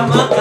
山形